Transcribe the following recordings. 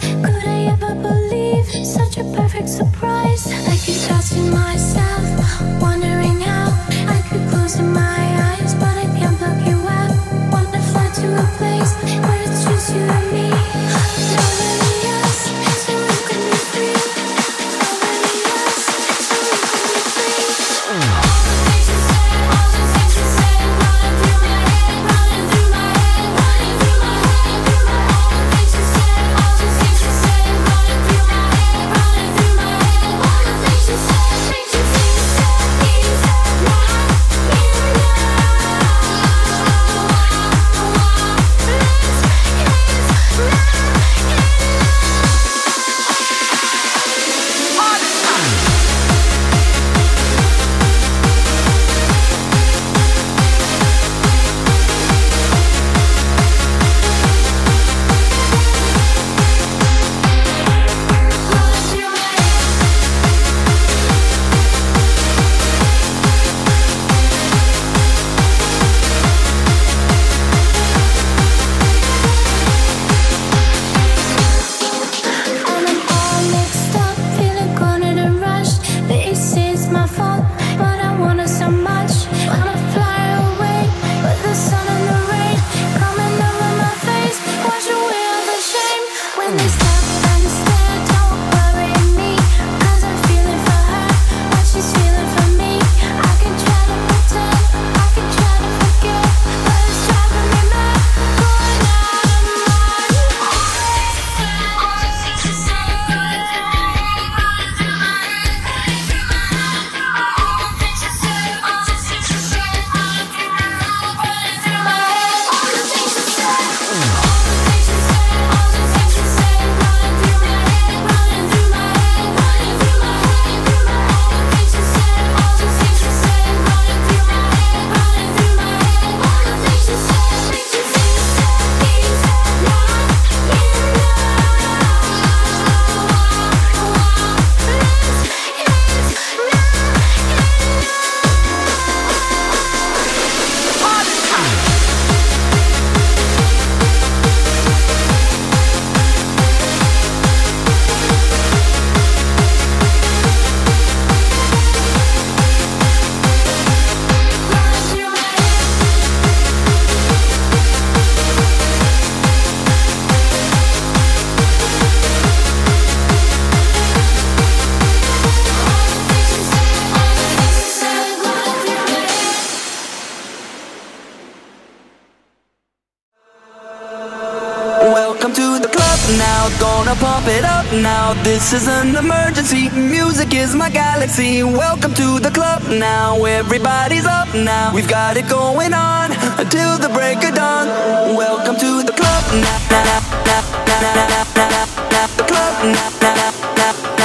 my now. This is an emergency, music is my galaxy. Welcome to the club now, everybody's up now. We've got it going on until the break of dawn. Welcome to the club now, the club now.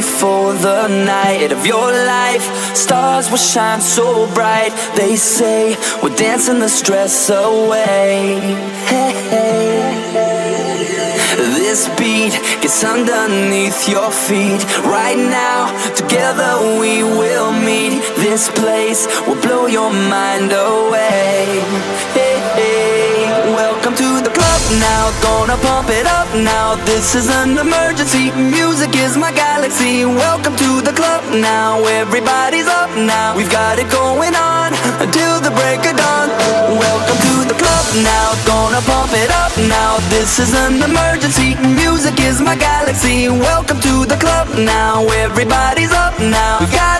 For the night of your life. Stars will shine so bright. They say we're dancing the stress away. Hey, hey. This beat gets underneath your feet. Right now, together we will meet. This place will blow your mind away. Hey, now, gonna pump it up now. This is an emergency, music is my galaxy. Welcome to the club now, everybody's up now. We've got it going on until the break of dawn. Welcome to the club now, gonna pump it up now. This is an emergency, music is my galaxy. Welcome to the club now, everybody's up now. We've got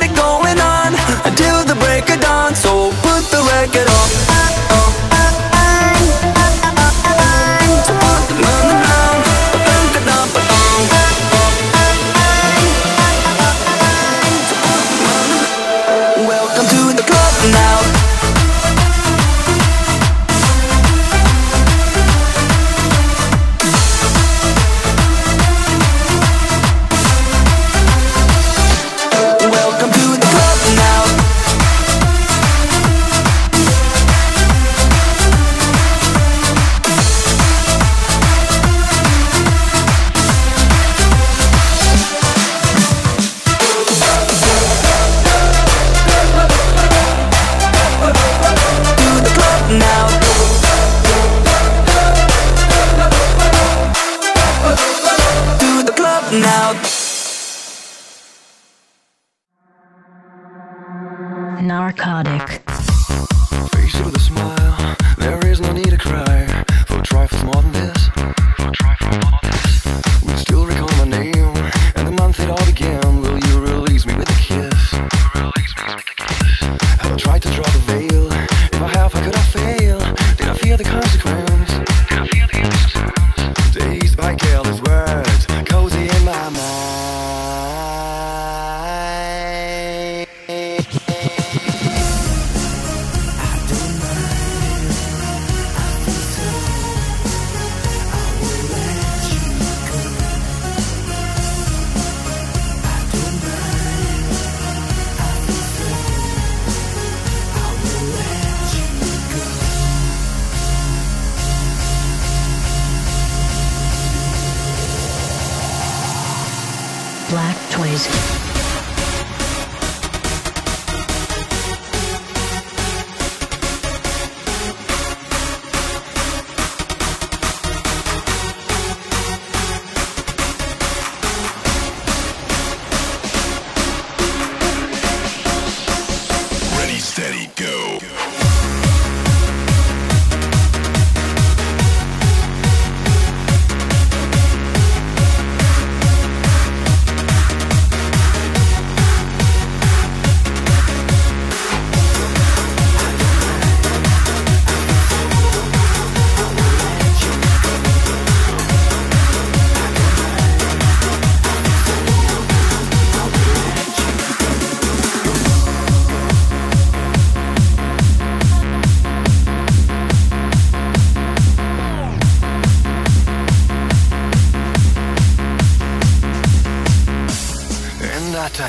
now. Narcotic. Face with a smile. black toys.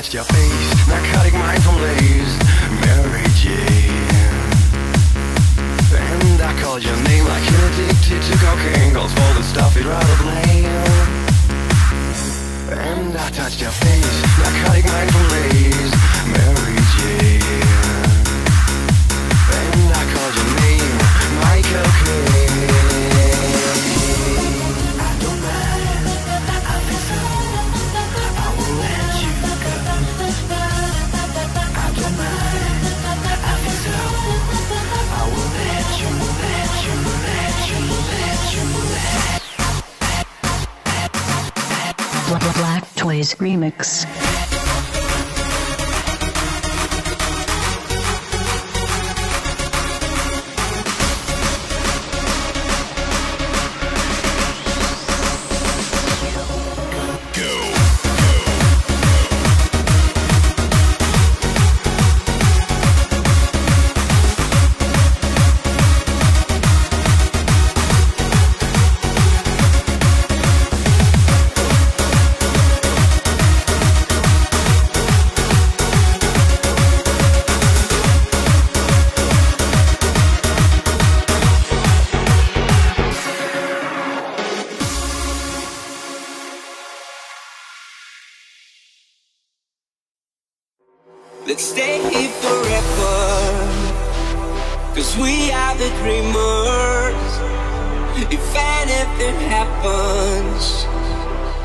touched your face. Narcotic mind from lace Mary Jane And I called your name like you're addicted to cocaine. Calls for the stuff you'd rather blame. And I touched your face. Narcotic mind from lace Remix.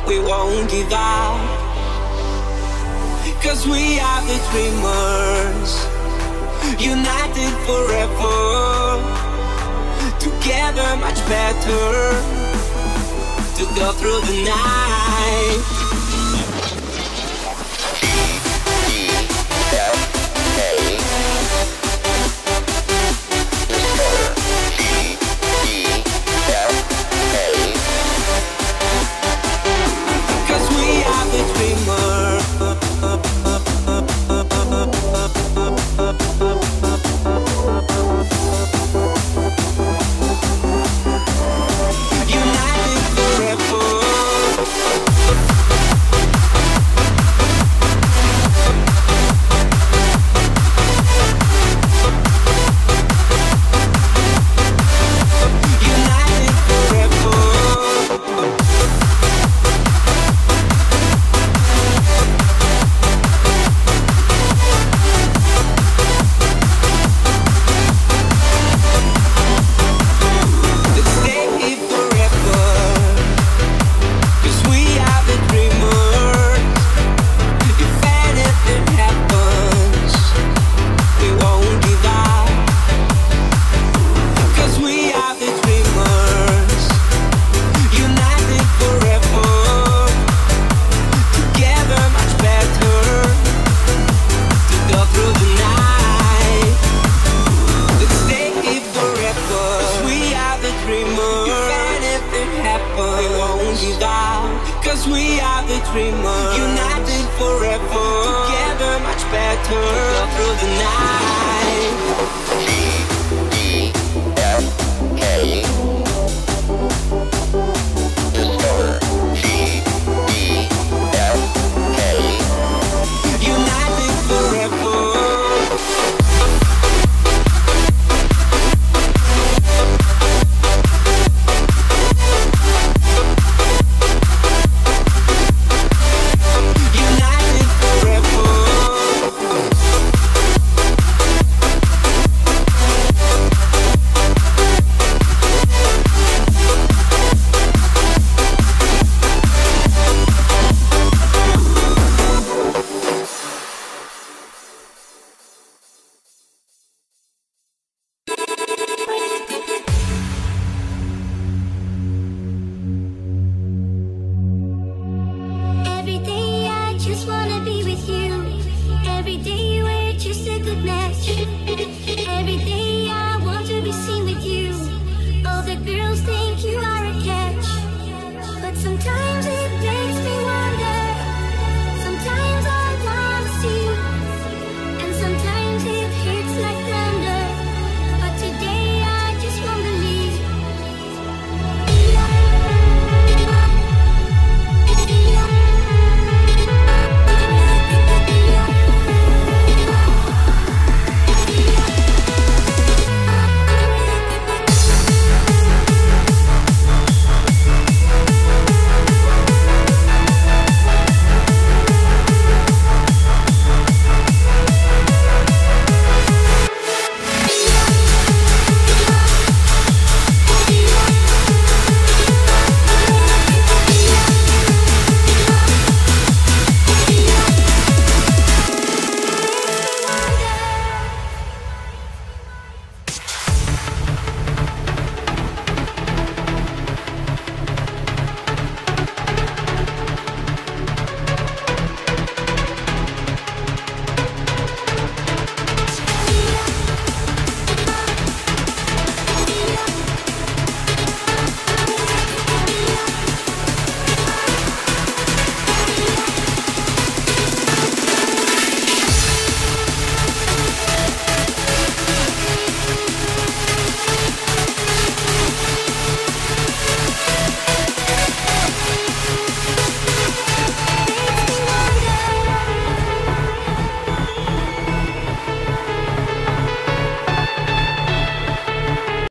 we won't give up. Cause we are the dreamers, united forever, together much better to go through the night.